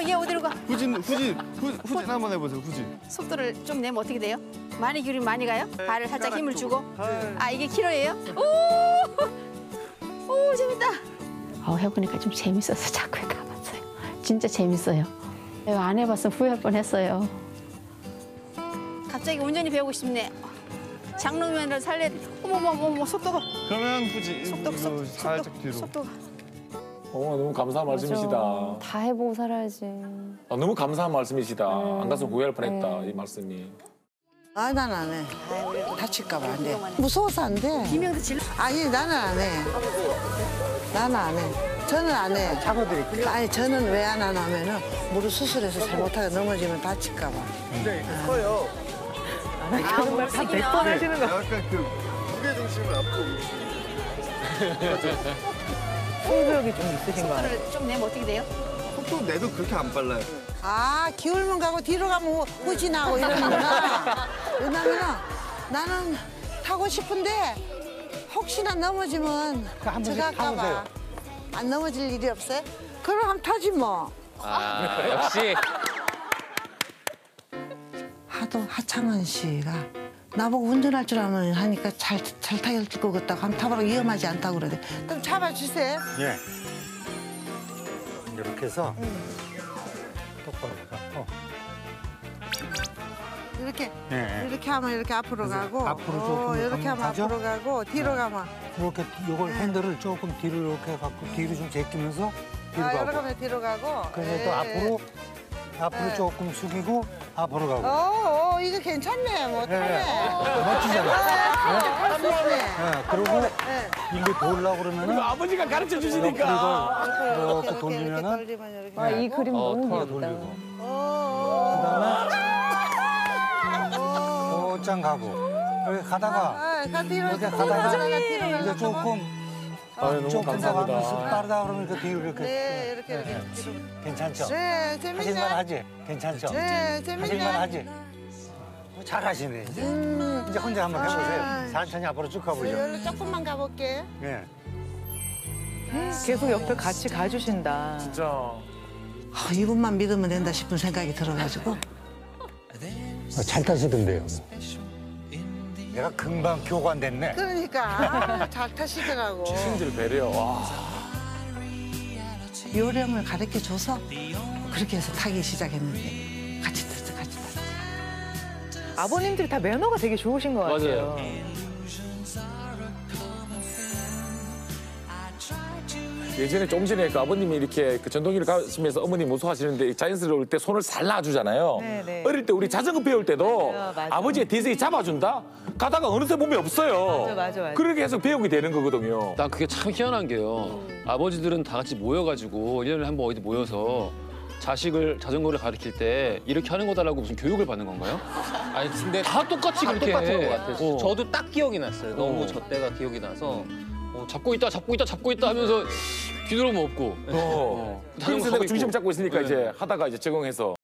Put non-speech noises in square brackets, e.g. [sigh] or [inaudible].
어머 얘 어디로 가? 후진 후진 후, 후진 한번 해보세요 후진. 속도를 좀 내면 어떻게 돼요? 많이 기울이면 많이 가요? 발을 살짝 힘을 주고. 아 이게 키로예요? 오, 오 재밌다. 어, 해보니까 좀 재밌어서 자꾸 가봤어요. 진짜 재밌어요. 안 해봤으면 후회할 뻔했어요. 갑자기 운전이 배우고 싶네. 장롱면을 살려. 어머머머머 속도가 그러면 후진 속도 이거 속 살짝 속도 뒤로. 속도 가. 어, 너무 감사한 말씀이시다. 다 해보고 살아야지. 아, 너무 감사한 말씀이시다. 안 갔으면 후회할 뻔했다, 네. 이 말씀이. 아, 난 안 해. 다칠까봐 안 돼. 무서워서 안 돼. 비명도 질러. 아니, 나는 안 해. 나는 안 해. 저는 안 해. 잡아드릴게요. 아니, 저는 왜 안 하냐면은 무릎 수술해서 잘못하게 넘어지면 다칠까봐. 정말 다몇번 하시는 거. 약간 그 무게 중심을 앞으로. [laughs] 승부욕이 좀 있으신 거 같아요. 속도를 좀 내면 어떻게 돼요? 속도 내도 그렇게 안 빨라요. 아, 기울면 가고 뒤로 가면 후- 후진하고 이러는구나. [laughs] 왜냐면은 나는 타고 싶은데 혹시나 넘어지면 제가 할까봐. 안 넘어질 일이 없어요? 그럼 한번 타지 뭐. 아, 역시 하도 하창원 씨가 나보고 운전할 줄 아는 하니까 잘, 잘 타길 것 같다고 한번 타보라 위험하지 않다고 그러대. 그럼 잡아주세요. 예. 이렇게 해서 똑바로 가. 어. 이렇게 예. 이렇게 하면 이렇게 앞으로 그래서 가고 앞으로 어, 조금 이렇게 하면 가죠? 앞으로 가고 뒤로 가면 이렇게 요걸 핸들을 조금 뒤로 이렇게 갖고 뒤로 좀 제끼면서 뒤로 아, 이렇게 가고. 하면 뒤로 가고 그래서 예. 또 앞으로 앞으로 네. 조금 숙이고 앞으로 가고. 어, 어, 이거 괜찮네. 뭐 예, 예. 타네. 멋지잖아. 예, 그리고 예. 일로 돌려고 그러면은 아버지가 가르쳐 주시니까. 이렇게, 이렇게 이렇게 돌리면은 돌리면 이렇게 아, 이. 그림 어, 너무 털어 귀엽다. 돌리고. 어, 그다음에 어. 곧장 가고. 여기 가다가 아, 가 뒤로 이렇게 가다가 뒤로 이제 가다가. 조금 아유, 너무 조금 더 가면서 감사합니다. 빠르다 그러면 이렇게 뒤로 이렇게. 네, 이렇게 이렇게 네. 괜찮죠? 네, 재밌네. 하실만 하지? 괜찮죠? 네, 재밌네. 하실만 하지? 잘 하시네 이제. 이제 혼자 한번 아. 해보세요. 천천히 앞으로 쭉 가보죠. 여기로 조금만 가볼게. 예. 계속 옆에 같이 가주신다. 진짜. 아, 이분만 믿으면 된다 싶은 생각이 들어가지고. 잘 타시던데요. 내가 금방 교관됐네. 그러니까 아, [laughs] 잘 타시더라고. 친절 배려. 와. 요령을 가르쳐 줘서 그렇게 해서 타기 시작했는데 같이 탔어, 같이 탔어. 아버님들이 다 매너가 되게 좋으신 것 같아요. 맞아요. 예전에 좀 전에 그 아버님이 이렇게 그 전동기를 가시면서 어머니 무서워하시는데 자연스러울 때 손을 살 놔주잖아요. 네, 네. 어릴 때 우리 자전거 배울 때도 맞아요, 맞아요. 아버지의 뒤에서 잡아준다? 가다가 어느새 몸이 없어요. 맞아, 맞아, 맞아. 그렇게 해서 배우게 되는 거거든요. 난 그게 참 희한한 게요. 아버지들은 다 같이 모여가지고 일년에 한 번 어디 모여서 자식을 자전거를 가르칠 때 이렇게 하는 거다라고 무슨 교육을 받는 건가요? [laughs] 아니 근데 다 똑같이 다 그렇게 똑같은 해. 것 같아요. 어. 저도 딱 기억이 났어요. 너무 어. 저 때가 기억이 나서 어, 잡고 있다 잡고 있다 잡고 있다 하면서 뒤돌아보면 없고. 어. 자전거 그래서 내가 중심. 잡고 있으니까 네. 이제 하다가 이제 적응해서